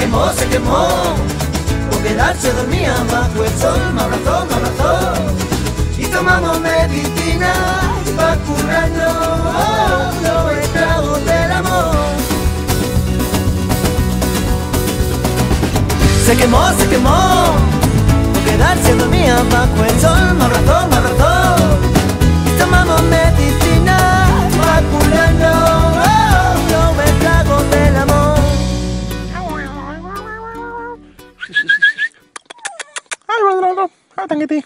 quemó, se quemó. Por quedarse dormía bajo el sol, me abrazó, me abrazó. Y tomamos medicina pa' curarnos los estragos del amor. Se quemó, se quemó. Por quedarse Ay, Madrado, atanguiti.